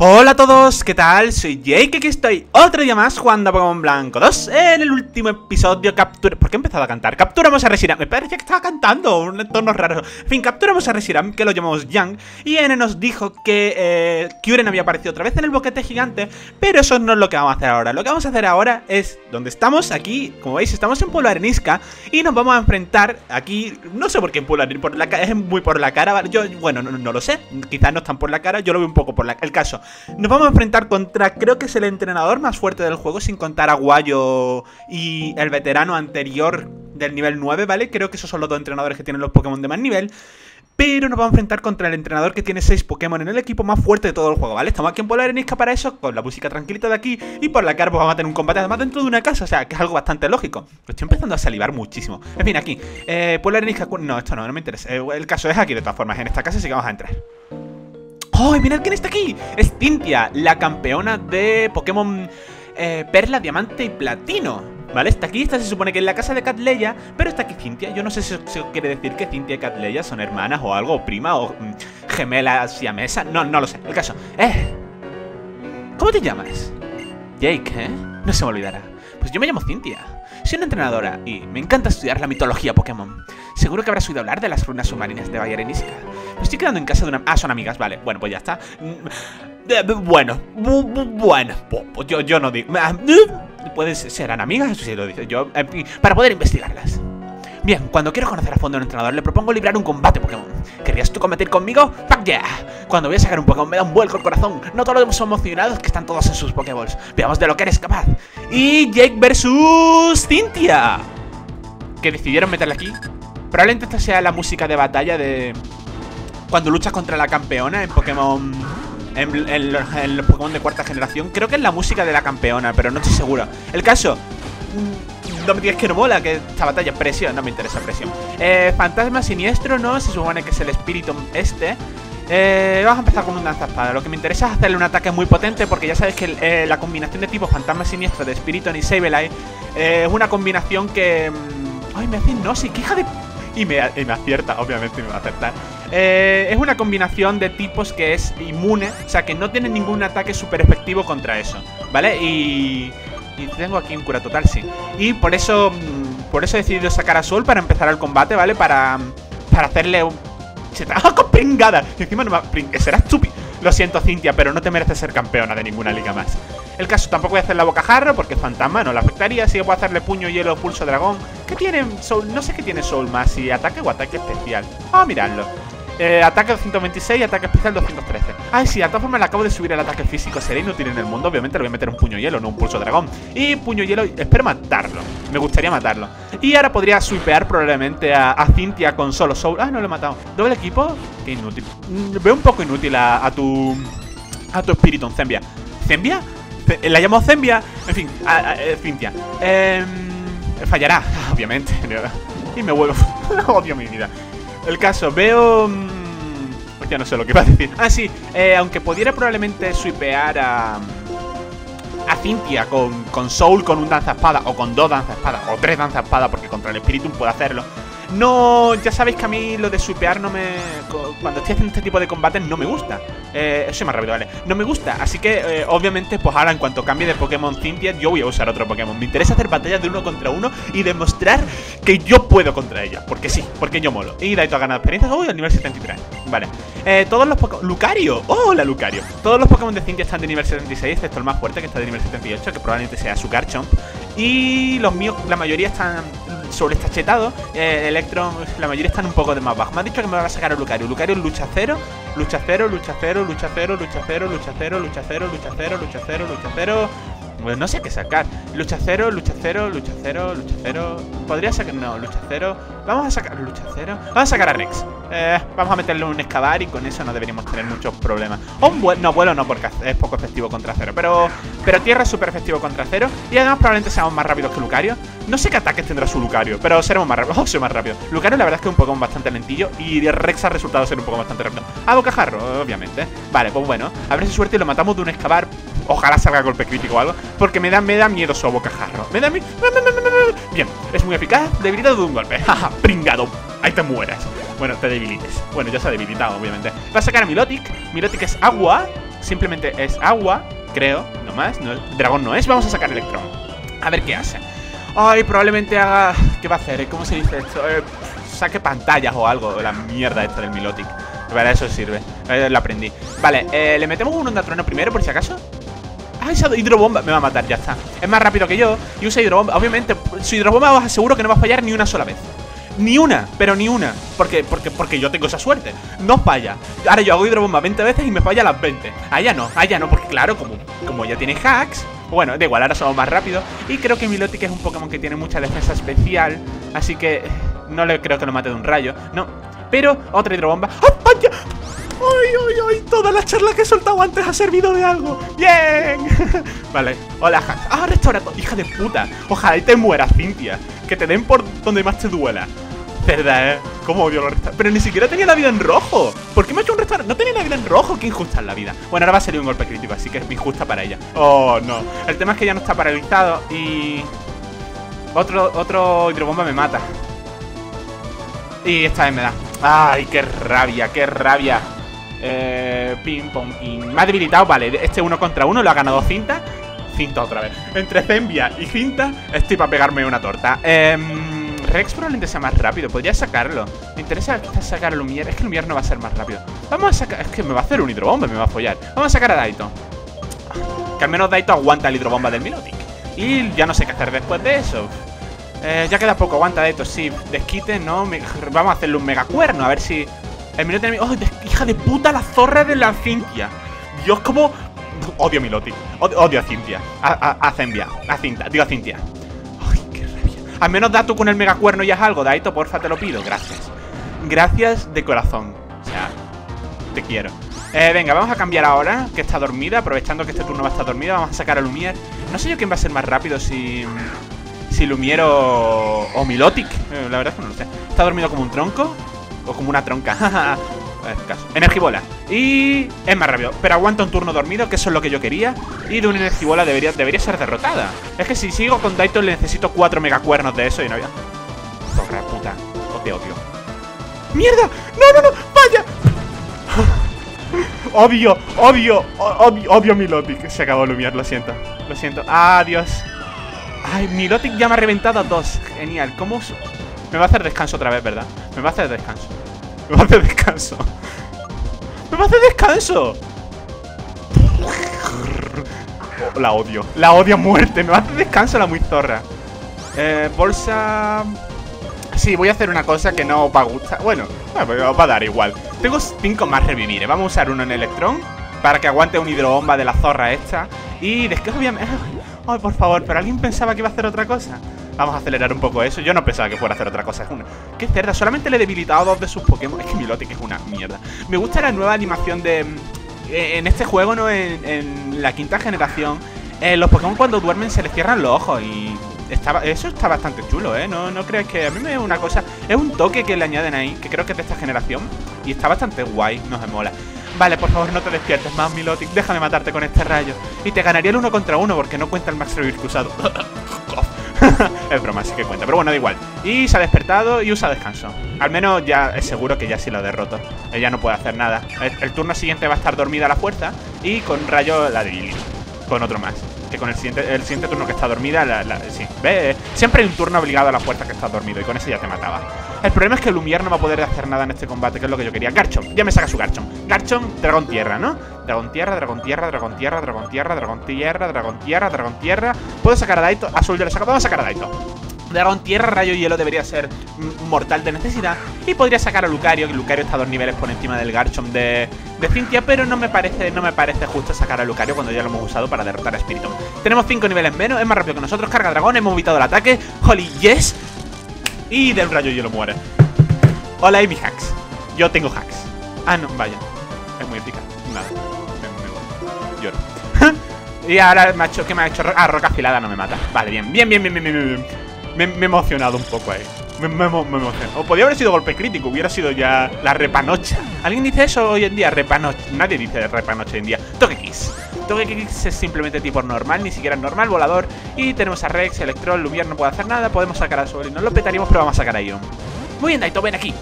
Hola a todos, ¿qué tal? Soy Jake, aquí estoy otro día más jugando a Pokémon Blanco 2 En el último episodio captura... ¿Por qué he empezado a cantar? Capturamos a Reshiram Me parecía que estaba cantando, un entorno raro En fin, capturamos a Reshiram, que lo llamamos Young Y N nos dijo que eh, Kyuren había aparecido otra vez en el boquete gigante Pero eso no es lo que vamos a hacer ahora Lo que vamos a hacer ahora es, donde estamos, aquí Como veis, estamos en Pueblo Arenisca Y nos vamos a enfrentar aquí No sé por qué en Pueblo Arenisca, es muy por la cara. Yo, bueno, no, no, lo sé Quizás no están por la cara, yo lo veo un poco por la, el caso nos vamos a enfrentar contra, creo que es el entrenador más fuerte del juego, sin contar a Guayo y el veterano anterior del nivel 9, ¿vale? Creo que esos son los dos entrenadores que tienen los Pokémon de más nivel. Pero nos vamos a enfrentar contra el entrenador que tiene 6 Pokémon en el equipo más fuerte de todo el juego, ¿vale? Estamos aquí en Polar Enisca para eso, con la música tranquilita de aquí Y por la cara pues vamos a tener un combate además dentro de una casa, o sea, que es algo bastante lógico Estoy empezando a salivar muchísimo En fin, aquí, eh, Polar Enisca... No, esto no, no me interesa eh, El caso es aquí de todas formas, en esta casa sí que vamos a entrar ¡Oh, mirad quién está aquí! Es Cynthia, la campeona de Pokémon eh, Perla, Diamante y Platino. ¿Vale? Está aquí, esta se supone que es la casa de Catleya, pero está aquí Cintia. Yo no sé si eso quiere decir que Cintia y Catleya son hermanas o algo, prima, o mm, gemelas mesa. No, no lo sé. El caso. ¡Eh! ¿Cómo te llamas? Jake, ¿eh? No se me olvidará. Pues yo me llamo Cintia. Soy una entrenadora y me encanta estudiar la mitología Pokémon. Seguro que habrás oído hablar de las ruinas submarinas de Bayarenisca. Me estoy quedando en casa de una... Ah, son amigas, vale. Bueno, pues ya está. Mm, bueno, bueno, pues yo, yo no digo... Ah, ¿Puedes serán amigas? Si lo dice yo. Para poder investigarlas. Bien, cuando quiero conocer a fondo a un entrenador, le propongo librar un combate Pokémon. ¿Querrías tú combatir conmigo? ¡Fuck yeah! Cuando voy a sacar un Pokémon me da un vuelco el corazón. No todos los emocionados que están todos en sus Pokéballs. Veamos de lo que eres capaz. Y Jake versus Cynthia. Que decidieron meterle aquí. Probablemente esta sea la música de batalla de... Cuando luchas contra la campeona en Pokémon... En, los Pokémon de cuarta generación. Creo que es la música de la campeona, pero no estoy seguro. El caso no me digas que no mola, que esta batalla presión, no me interesa presión. Eh, fantasma siniestro, ¿no? Se supone que es el espíritu este. Eh, vamos a empezar con un danzaspada. Lo que me interesa es hacerle un ataque muy potente porque ya sabes que eh, la combinación de tipo fantasma siniestro de Spiriton y Sableye eh, es una combinación que... Mm, ay, me hace no, sí, que hija de... Y me, acierta, obviamente me va a acertar. Eh, es una combinación de tipos que es inmune, o sea que no tiene ningún ataque súper efectivo contra eso, ¿vale? Y y tengo aquí un cura total, sí. Y por eso mm, por eso he decidido sacar a Sol para empezar el combate, ¿vale? Para, para hacerle un... ¡Se te con pringada! Y encima no me... Será estúpido. Lo siento, Cintia, pero no te mereces ser campeona de ninguna liga más. El caso, tampoco voy a hacer la bocajarro porque fantasma, no la afectaría. Así que puedo hacerle puño, hielo, pulso, dragón. ¿Qué tiene Soul? No sé qué tiene Soul más, si ataque o ataque especial. Vamos a mirarlo. Eh, ataque 226 y ataque especial 213. Ay, sí, de todas formas le acabo de subir el ataque físico. Sería inútil en el mundo. Obviamente le voy a meter un puño hielo, no un pulso dragón. Y puño hielo, espero matarlo. Me gustaría matarlo. Y ahora podría swipear probablemente a, Cintia con solo soul. Ah, no lo he matado. Doble equipo. Qué inútil. Mm, veo un poco inútil a, tu. A tu espíritu, Zembia. ¿Zembia? La llamo Zembia. En fin, eh, Cintia. Eh, fallará, obviamente. Y me vuelvo. Odio mi vida. El caso, veo... Mm, ya no sé lo que iba a decir. Ah, sí, eh, aunque pudiera probablemente swipear a... A Cynthia con, con Soul con un danza espada o con dos danza espada o tres danza espada porque contra el espíritu puede hacerlo. No, ya sabéis que a mí lo de swipear no me... Cuando estoy haciendo este tipo de combates no me gusta. Eh, soy más rápido, vale. No me gusta, así que eh, obviamente pues ahora en cuanto cambie de Pokémon Cynthia yo voy a usar otro Pokémon. Me interesa hacer batallas de uno contra uno y demostrar que yo puedo contra ella. Porque sí, porque yo molo. Y Daito ha ganado experiencia. Uy, al nivel 73. Vale. Eh, todos los Pokémon... Lucario. Oh, la Lucario. Todos los Pokémon de Cynthia están de nivel 76, excepto el más fuerte que está de nivel 78, que probablemente sea su Garchomp. Y los míos, la mayoría están sobre esta chetado. Eh, Electron, la mayoría están un poco de más bajo. Me ha dicho que me va a sacar a Lucario. Lucario lucha cero, lucha cero, lucha cero, lucha cero, lucha cero, lucha cero, lucha cero, lucha cero, lucha cero, lucha cero. Pues no sé qué sacar. Lucha cero, lucha cero, lucha cero, lucha cero. Podría sacar. No, lucha cero. Vamos a sacar. Lucha cero. Vamos a sacar a Rex. Eh, vamos a meterle un excavar y con eso no deberíamos tener muchos problemas. Un vuelo. No, vuelo no, porque es poco efectivo contra cero. Pero. Pero tierra es súper efectivo contra cero. Y además probablemente seamos más rápidos que Lucario. No sé qué ataques tendrá su Lucario, pero seremos más rápidos. Oh, soy más rápido. Lucario la verdad es que es un Pokémon bastante lentillo. Y Rex ha resultado ser un poco bastante rápido. A bocajarro, obviamente. Vale, pues bueno. A ver suerte y lo matamos de un excavar Ojalá salga golpe crítico o algo. Porque me da, me da miedo su bocajarro. Me da mi... Bien, es muy eficaz. Debilitado de un golpe. Jaja, pringado. Ahí te mueras. Bueno, te debilites. Bueno, ya se ha debilitado, obviamente. Va a sacar a Milotic. Milotic es agua. simplemente es agua, creo, no más. No, dragón no es, vamos a sacar Electron. A ver qué hace. Ay, probablemente haga... ¿Qué va a hacer? ¿Cómo se dice esto? Eh, saque pantallas o algo, la mierda esta del Milotic. Para eso sirve, eh, lo aprendí Vale, eh, le metemos un onda trueno primero por si acaso Ah, esa hidrobomba Me va a matar, ya está. Es más rápido que yo Y usa hidrobomba Obviamente, su hidrobomba os aseguro que no va a fallar ni una sola vez. Ni una, pero ni una. Porque, porque, porque yo tengo esa suerte. No falla. Ahora yo hago hidrobomba 20 veces y me falla las 20 Allá no, allá no, porque claro, como, como ya tiene hacks Bueno, da igual, ahora somos más rápidos. Y creo que Milotic es un Pokémon que tiene mucha defensa especial Así que no le creo que lo mate de un rayo No, pero otra hidrobomba. ¡Ah, vaya! ¡Ay, ay, ay! Toda la charla que he soltado antes ha servido de algo ¡Bien! vale, hola, Hack ¡Ah, restaurado! ¡Hija de puta! Ojalá y te mueras, Cintia Que te den por donde más te duela Verdad, ¿eh? ¿Cómo odio los restaurantes? Pero ni siquiera tenía la vida en rojo ¿Por qué me ha hecho un restaurante? No tenía la vida en rojo Qué injusta es la vida Bueno, ahora va a salir un golpe crítico Así que es injusta para ella Oh, no El tema es que ya no está paralizado Y... Otro, otro hidrobomba me mata y esta vez me da. ¡Ay, qué rabia, qué rabia! Eh, ping, pong, ping. Me ha debilitado, vale. Este uno contra uno lo ha ganado Cinta. Cinta otra vez. Entre Zembia y Cinta, estoy para pegarme una torta. Eh, Rex probablemente sea más rápido. Podría sacarlo. Me interesa quizás sacar a Lumier. Es que Lumier no va a ser más rápido. Vamos a sacar. Es que me va a hacer un hidrobomba, me va a follar. Vamos a sacar a Daito. Que al menos Daito aguanta el hidrobomba del Milotic. Y ya no sé qué hacer después de eso. Eh, ya queda poco, aguanta de esto, sí. Desquite, no. vamos a hacerle un mega cuerno, a ver si. El minuto enemigo. ¡Oh, hija de puta, la zorra de la Cintia! Dios, como. Odio a Milotic. Odio, a Cintia. A, a, a Zembia. A Cinta. Digo a Cintia. ¡Ay, qué rabia! Al menos da tú con el mega cuerno y haz algo, Daito, porfa, te lo pido. Gracias. Gracias de corazón. O sea, te quiero. Eh, venga, vamos a cambiar ahora, que está dormida Aprovechando que este turno va a estar dormida Vamos a sacar a Lumier No sé yo quién va a ser más rápido si si Lumiero o Milotic. Eh, la verdad es que no lo sé. ¿Está dormido como un tronco? ¿O como una tronca? Energibola. Y es más rápido. Pero aguanta un turno dormido, que eso es lo que yo quería. Y de una Energibola debería, debería ser derrotada. Es que si sigo con Daito le necesito cuatro megacuernos de eso y no había... Puta. Odio, odio. ¡Mierda! ¡No, no, no! ¡Vaya! Odio, odio, odio, odio Milotic. Se acabó Lumier, lo siento. Lo siento. Adiós. Ay, Milotic ya me ha reventado dos. Genial. ¿Cómo...? Me va a hacer descanso otra vez, ¿verdad? Me va a hacer descanso. Me va a hacer descanso. ¡Me va a hacer descanso! la odio. La odio a muerte. Me va a hacer descanso la muy zorra. Eh, bolsa... Sí, voy a hacer una cosa que no os va a gustar. Bueno, os va a dar igual. Tengo cinco más revivir. Vamos a usar uno en Electron para que aguante un hidrobomba de la zorra esta. Y después obviamente... Ay, por favor, pero alguien pensaba que iba a hacer otra cosa. Vamos a acelerar un poco eso. Yo no pensaba que fuera a hacer otra cosa. Es una... ¡Qué cerda! Solamente le he debilitado dos de sus Pokémon. Es que Milotic es una mierda. Me gusta la nueva animación de... Eh, en este juego, ¿no? En, la quinta generación. Eh, los Pokémon cuando duermen se les cierran los ojos y... Estaba, eso está bastante chulo, ¿eh? No, no crees que... A mí me es una cosa... Es un toque que le añaden ahí, que creo que es de esta generación. Y está bastante guay, no se mola. Vale, por favor, no te despiertes más, Milotic. Déjame matarte con este rayo. Y te ganaría el uno contra uno porque no cuenta el Max Revirk usado. es broma, sí que cuenta. Pero bueno, da igual. Y se ha despertado y usa descanso. Al menos ya es seguro que ya sí lo derroto. Ella no puede hacer nada. El, turno siguiente va a estar dormida a la fuerza. Y con rayo la debilito. Con otro más que con el siguiente, el siguiente turno que está dormida, sí, ve, siempre hay un turno obligado a la fuerza que está dormido y con ese ya te mataba. El problema es que Lumier no va a poder hacer nada en este combate, que es lo que yo quería. Garchomp, ya me saca su Garchomp. Garchomp, dragón tierra, ¿no? Dragón tierra, dragón tierra, dragón tierra, dragón tierra, dragón tierra, dragón tierra, dragón tierra. Puedo sacar a Daito, azul yo le saco, vamos a sacar a Daito. Dragón Tierra, Rayo Hielo debería ser mortal de necesidad. Y podría sacar a Lucario, que Lucario está a dos niveles por encima del Garchomp de, de Cintia, pero no me parece no me parece justo sacar a Lucario cuando ya lo hemos usado para derrotar a Spiritomb. Tenemos cinco niveles menos, es más rápido que nosotros, carga dragón, hemos evitado el ataque. Holy yes. Y del Rayo Hielo muere. Hola, y mis hacks. Yo tengo hacks. Ah, no, vaya. Es muy eficaz. Nada. Me, Lloro. y ahora, macho, ¿qué me ha hecho? Ah, roca afilada no me mata. Vale, bien, bien, bien, bien, bien, bien. bien. Me, he emocionado un poco ahí. Me, me, O podría haber sido golpe crítico, hubiera sido ya la repanocha. ¿Alguien dice eso hoy en día? Repanocha. Nadie dice repanocha hoy en día. Togekiss. Togekiss es simplemente tipo normal, ni siquiera normal, volador. Y tenemos a Rex, Electron, Lumier no puede hacer nada. Podemos sacar a Sol y no lo petaríamos, pero vamos a sacar a Ion. Muy bien, Daito, ven aquí.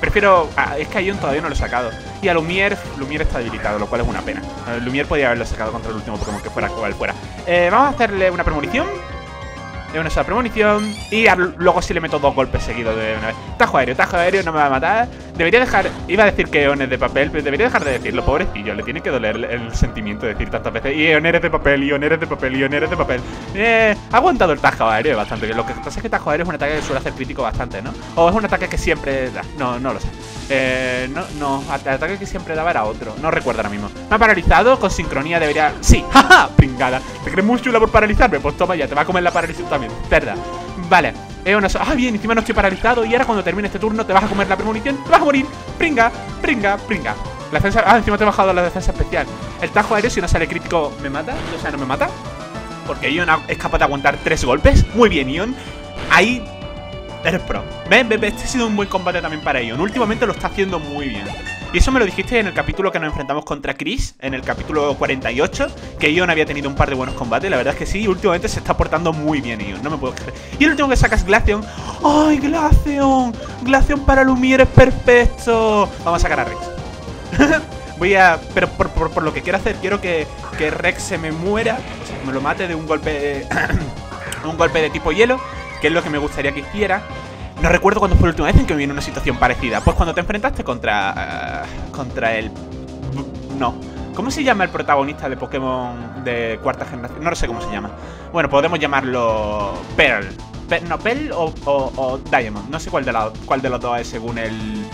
Prefiero... Ah, es que a Ion todavía no lo he sacado. Y a Lumier, Lumier está debilitado, lo cual es una pena. Lumier podía haberlo sacado contra el último Pokémon que fuera cual fuera. Eh, vamos a hacerle una premonición de una sola premonición Y luego sí le meto dos golpes seguidos de una vez. Tajo aéreo, tajo aéreo, no me va a matar. Debería dejar, iba a decir que Eon es de papel Pero debería dejar de decirlo, pobrecillo Le tiene que doler el sentimiento de decir tantas veces Y Eon eres de papel, Eon eres de papel, Eon eres de papel eh, Ha aguantado el tajo aéreo bastante bien. Lo que pasa es que tajo aéreo es un ataque que suele hacer crítico bastante, ¿no? O es un ataque que siempre no, no lo sé eh, no, no, el ataque que siempre daba era otro No recuerdo ahora mismo. Me ha paralizado, con sincronía debería... Sí, jaja, pringada. ¿Te crees muy chula por paralizarme? Pues toma ya, te va a comer la parálisis también Cerda. Vale eh, Ah, bien, encima no estoy paralizado Y ahora cuando termine este turno te vas a comer la premonición Te vas a morir. Pringa, pringa, pringa. La defensa... Ah, encima te he bajado la defensa especial. El tajo aéreo, si no sale crítico, ¿me mata? O sea, ¿no me mata? Porque Ion es capaz de aguantar tres golpes. Muy bien, Ion. Ahí Eres pro. Ven, ven, este ha sido un buen combate también para Ion. Últimamente lo está haciendo muy bien. Y eso me lo dijiste en el capítulo que nos enfrentamos contra Chris, en el capítulo 48, que Ion había tenido un par de buenos combates. La verdad es que sí, últimamente se está portando muy bien Ion, no me puedo creer. Y el último que sacas Glaceon. ¡Ay, Glaceon! Glaceon para Lumiere perfecto. Vamos a sacar a Rex. Voy a... Pero por, lo que quiero hacer, quiero que, que Rex se me muera, o sea, que me lo mate de un golpe... un golpe de tipo hielo que es lo que me gustaría que hiciera. No recuerdo cuándo fue la última vez en que me vino una situación parecida. Pues cuando te enfrentaste contra. Uh, contra el. No. ¿Cómo se llama el protagonista de Pokémon de cuarta generación? No sé cómo se llama. Bueno, podemos llamarlo. Pearl. no, Pearl o, o, Diamond. No sé cuál de, cuál de los dos es según el.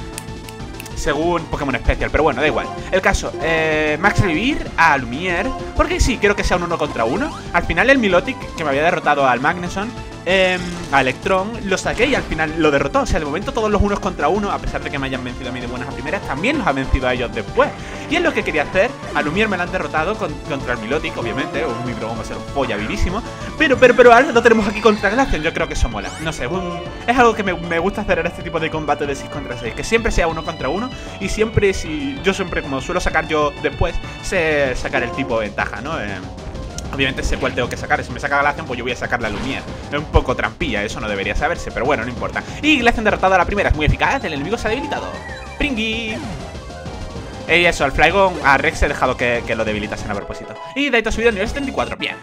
Según Pokémon Special, pero bueno, da igual. El caso, eh, Max Revivir a Lumiere. Porque sí, quiero que sea un uno contra uno. Al final el Milotic, que me había derrotado al Magneson, eh, a Electron, lo saqué y al final lo derrotó. O sea, de momento todos los unos contra uno, a pesar de que me hayan vencido a mí de buenas a primeras, también los ha vencido a ellos después. Y es lo que quería hacer. A Lumier me lo han derrotado contra el Milotic, obviamente. Un Mibrogón va a ser follabilísimo. Pero, pero, pero ahora lo tenemos aquí contra Glaceon. Yo creo que eso mola. No sé, es, algo que me, gusta hacer en este tipo de combate de 6 contra 6. Que siempre sea uno contra uno. Y siempre, si yo siempre, como suelo sacar yo después, sé sacar el tipo ventaja, ¿no? Eh, Obviamente sé cuál tengo que sacar. Si me saca Glaceon, pues yo voy a sacar la Lumière. Es un poco trampilla, eso no debería saberse, pero bueno, no importa. Y Glaceon derrotado a la primera, es muy eficaz. El enemigo se ha debilitado. ¡Pringui! Y eso, al Flygon a Rex he dejado que, que lo debilitasen a propósito. Y Daito ha subido al nivel 74, bien.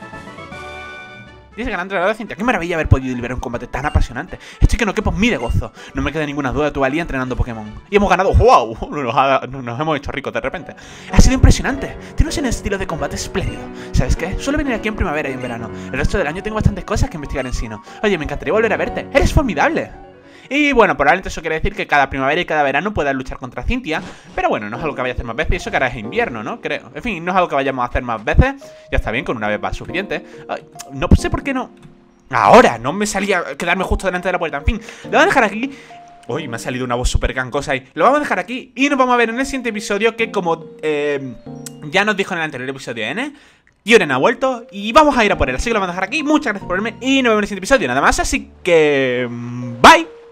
Dice que la Cintia, qué maravilla haber podido liberar un combate tan apasionante. Estoy que no quepo mi de gozo. No me queda ninguna duda de tu valía entrenando Pokémon. Y hemos ganado, wow, nos, hemos hecho ricos de repente. Ha sido impresionante. Tienes un estilo de combate espléndido. ¿Sabes qué? Suelo venir aquí en primavera y en verano. El resto del año tengo bastantes cosas que investigar en Sino. Oye, me encantaría volver a verte. Eres formidable. Y bueno, probablemente eso quiere decir que cada primavera y cada verano puedas luchar contra Cintia. Pero bueno, no es algo que vaya a hacer más veces. Y eso que ahora es invierno, ¿no? Creo. En fin, no es algo que vayamos a hacer más veces. Ya está bien, con una vez va suficiente. no sé por qué no. Ahora, no me salía quedarme justo delante de la puerta. En fin, lo voy a dejar aquí. Uy, me ha salido una voz súper cancosa ahí. Lo vamos a dejar aquí y nos vamos a ver en el siguiente episodio que como eh, ya nos dijo en el anterior episodio N, Yoren ha vuelto y vamos a ir a por él. Así que lo vamos a dejar aquí. Muchas gracias por verme y nos vemos en el siguiente episodio. Nada más, así que... Mm, bye.